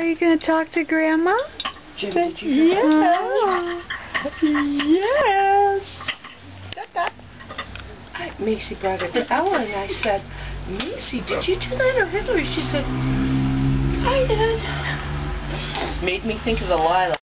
Are you going to talk to Grandma? Jim, did you hear Yes. Macy brought it to Ella and I said, Macy, did you do that or Hillary? She said, I did. Made me think of the lilac.